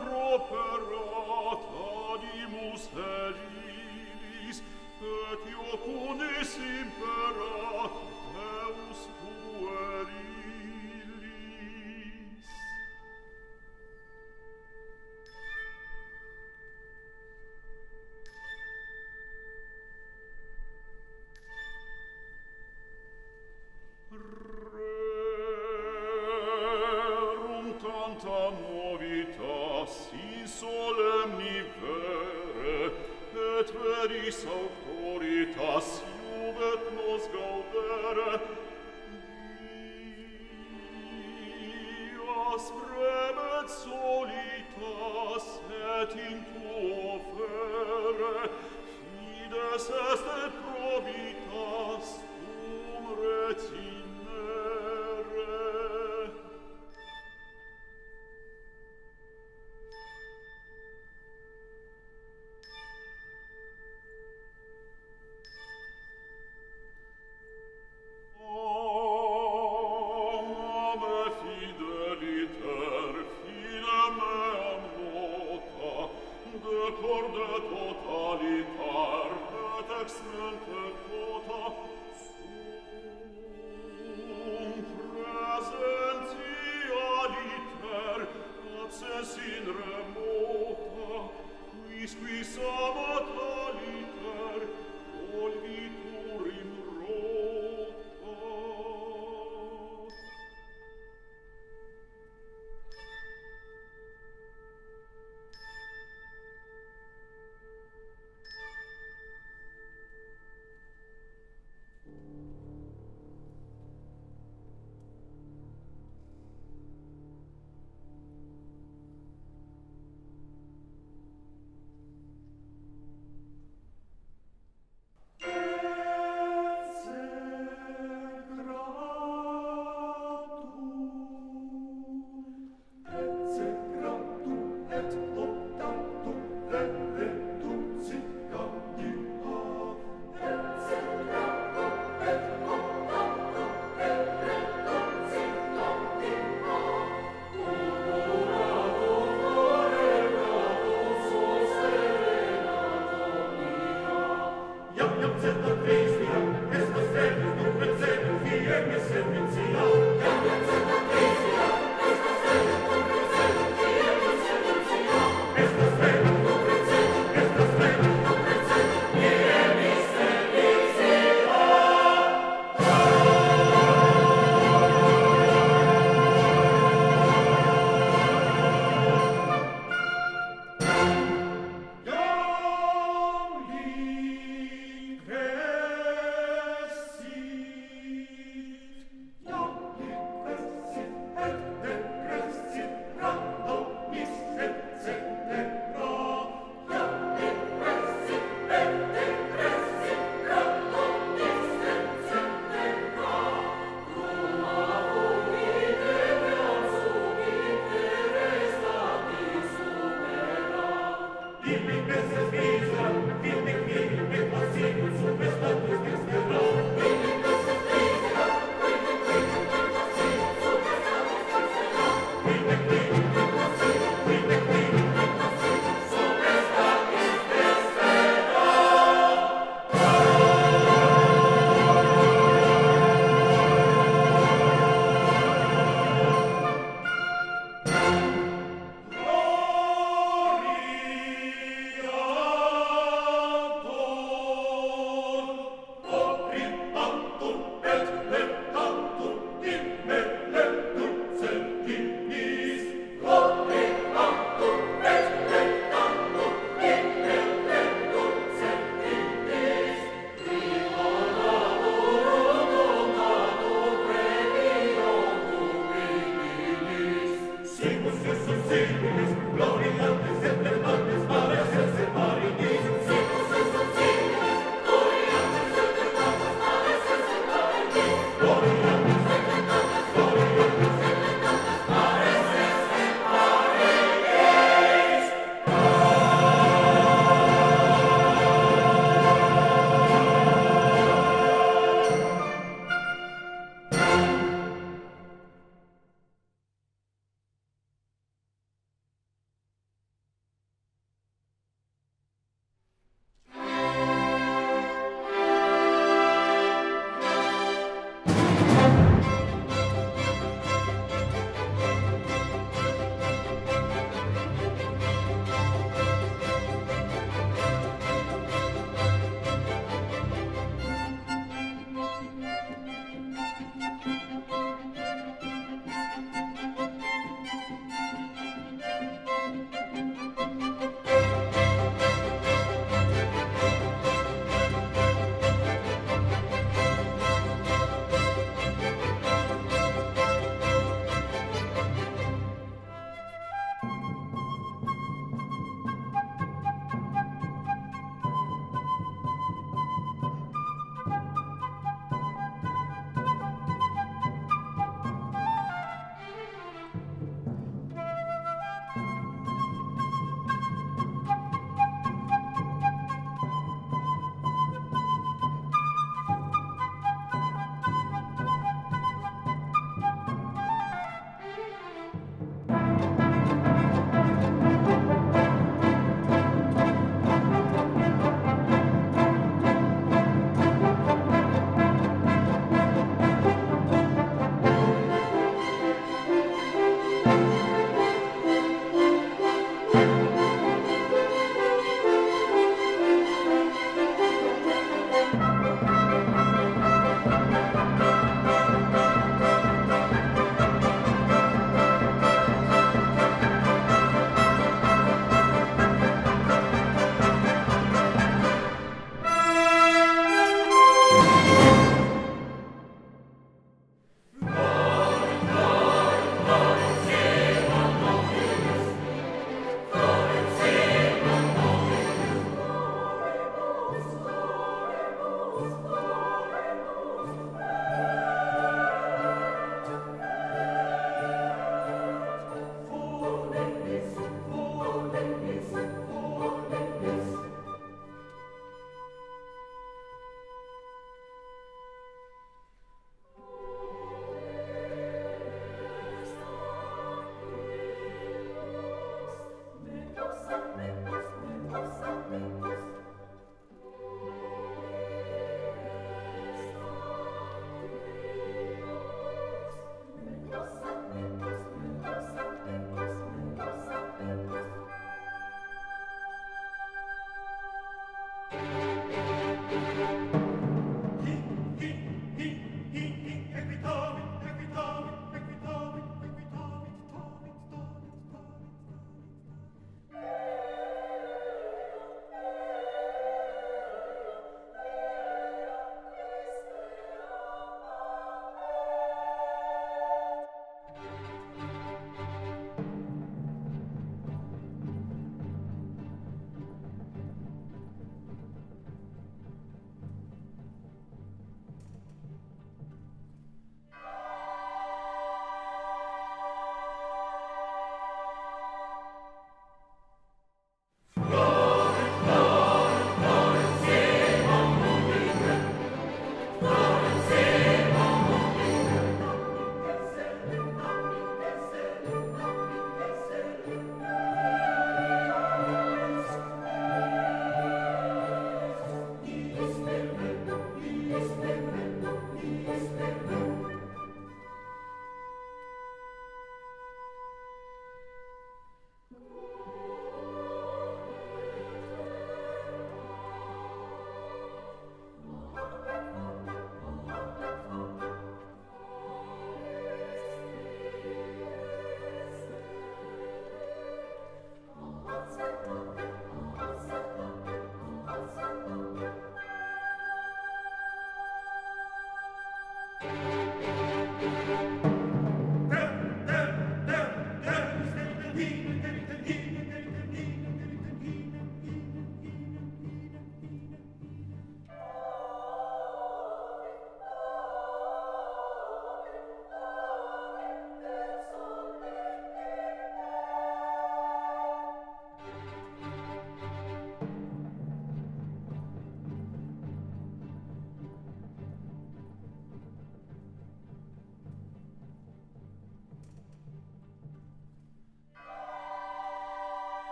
properat di muserilis, et io cunis impera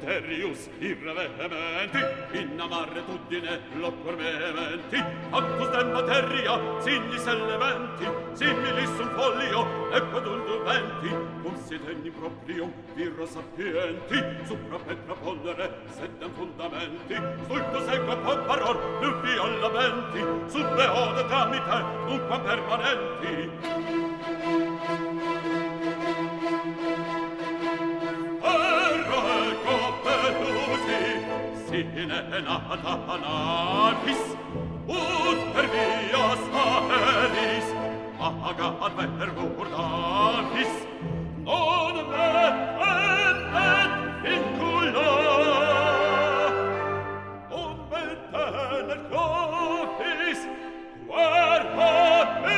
desiterius in in amare tuddine locor vehementi actus de materia signis elementi similis un folio ecco d'un venti cum sit enni proprium virro sapienti supra petra pollere sedem fundamenti. Stulto segue pot parol nubi alla venti sub leode tamite unquam permanenti. fine nata napis ut per via saelis agat verbordanis non vet et et vincula non vet tenet cofis quer habet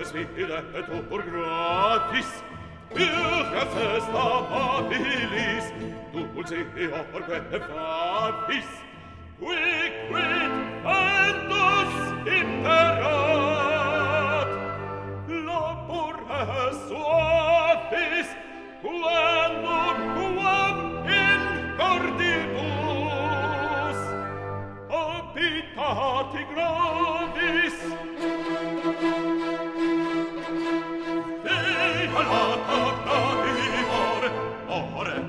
es videtur gratis, Virga festa amabilis, dulci orque fatis, qui quid endus imperat, labore suavis, quendum quam in cordibus, habitati gratis,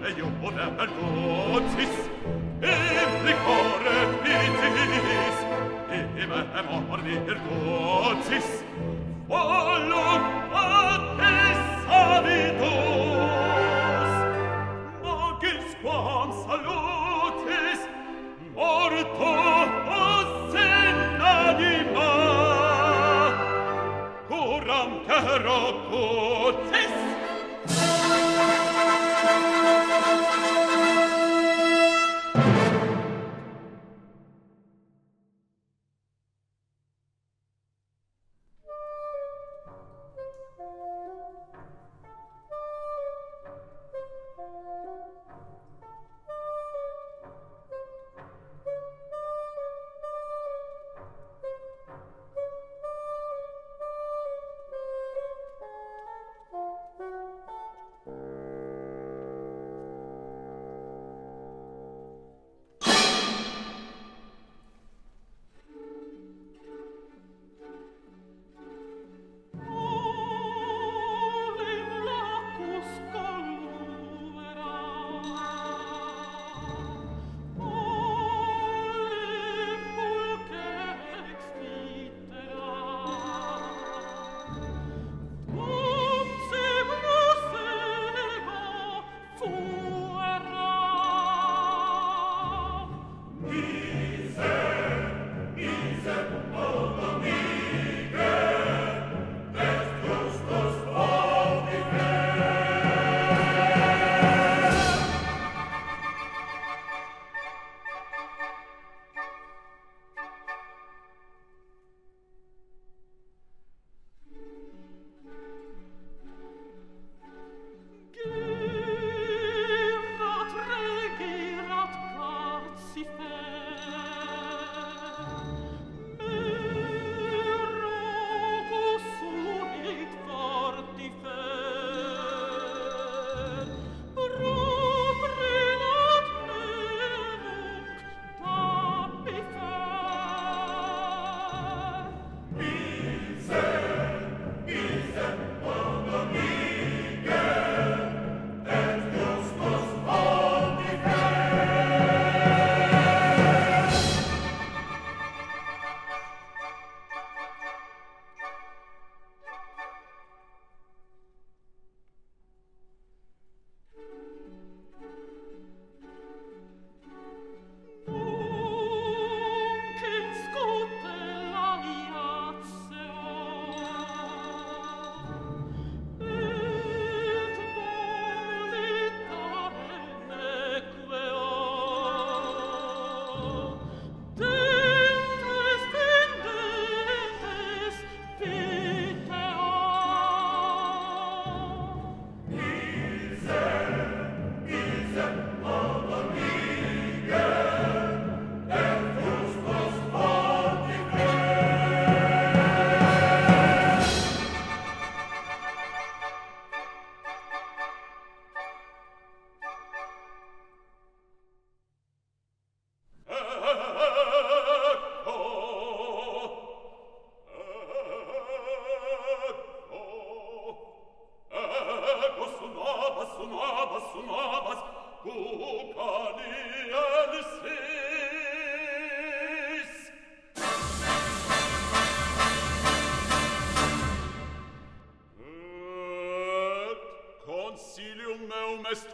e io ora al vocis e licore pitis e me mordir vocis voluntatis habitus magis quam salutis morto os anima coram terro cotis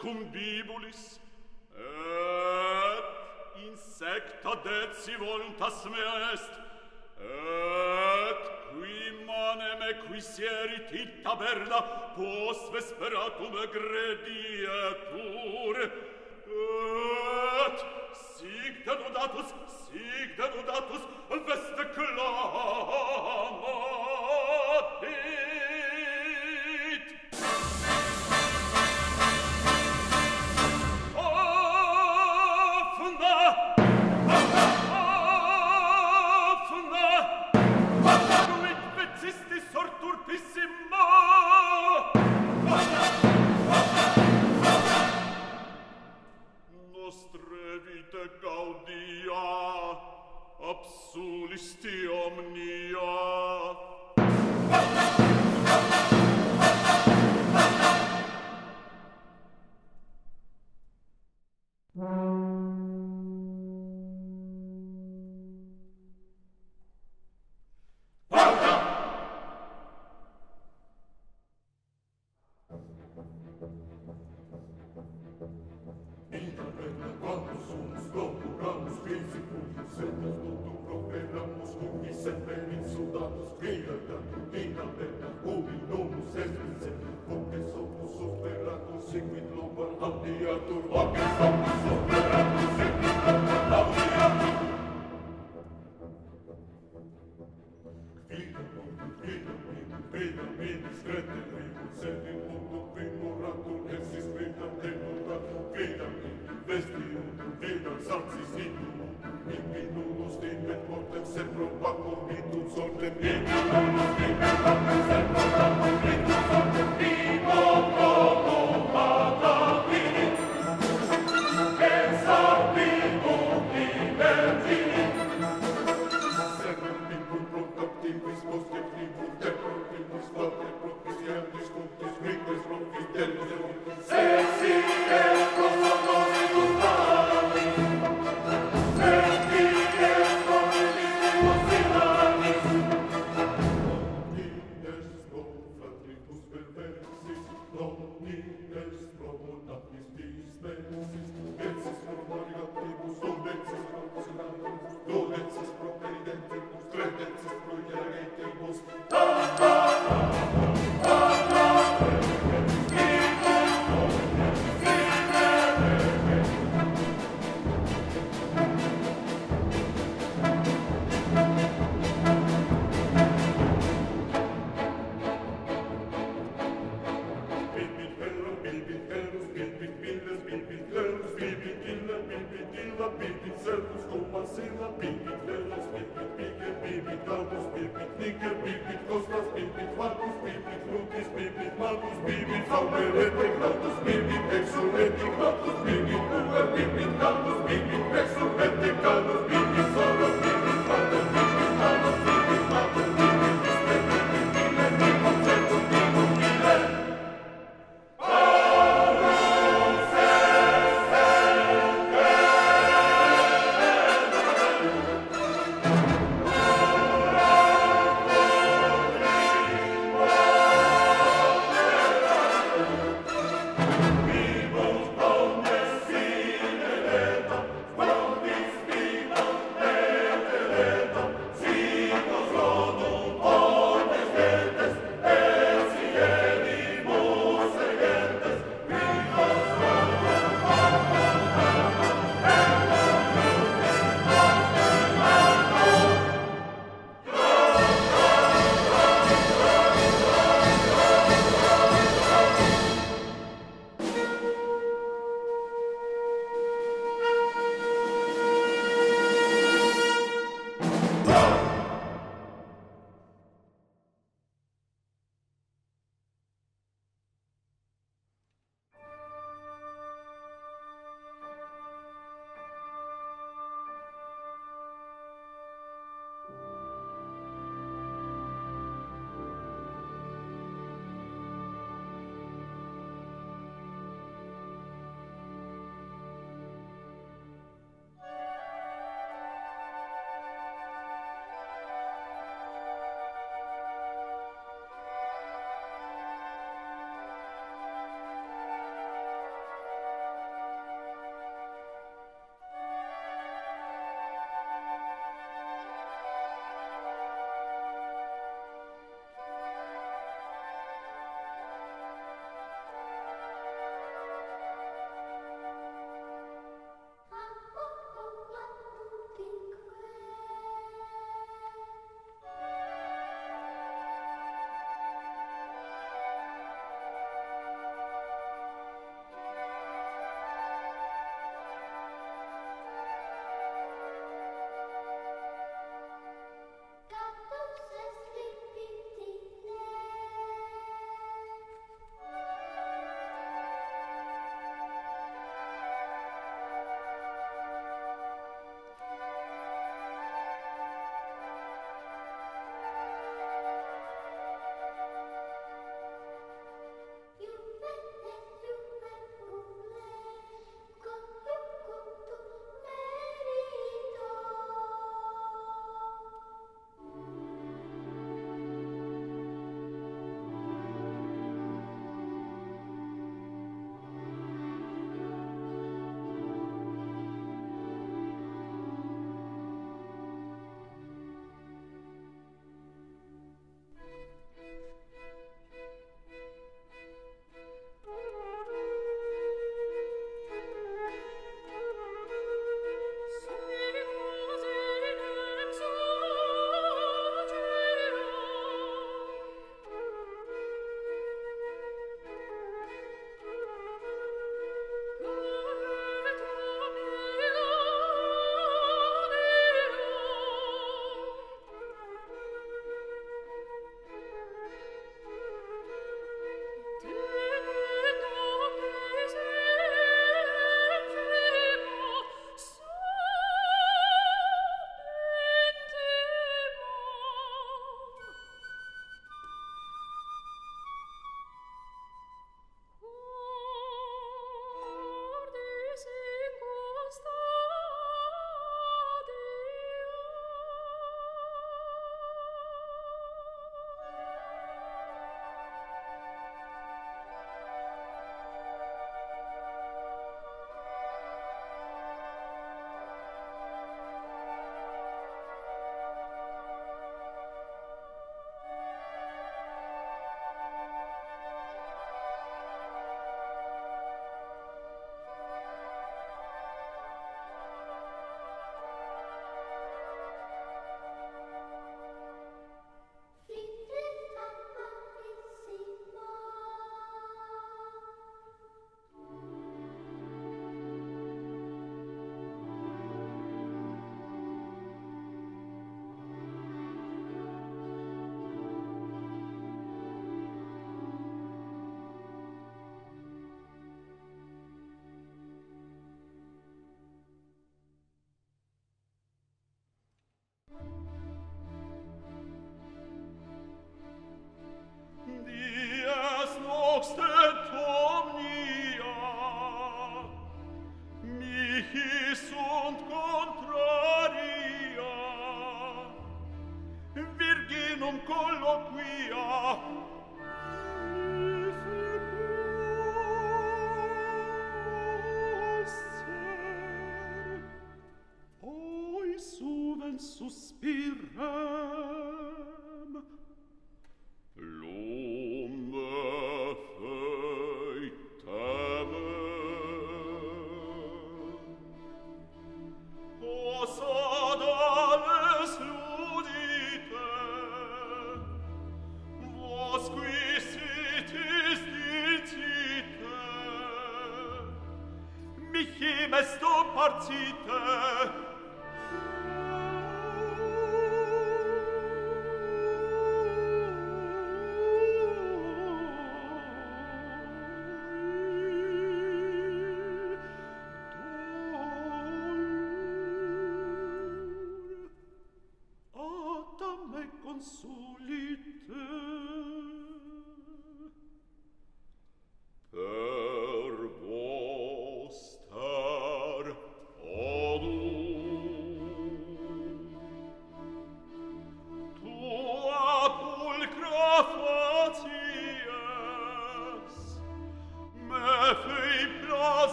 cum bibulis, et insecta deci voluntas mea est, et qui manem equisierit in taberna, post vesperatum egredietur, et sic denudatus, sic denudatus, veste clar,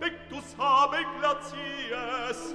pectus habe glacies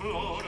flor.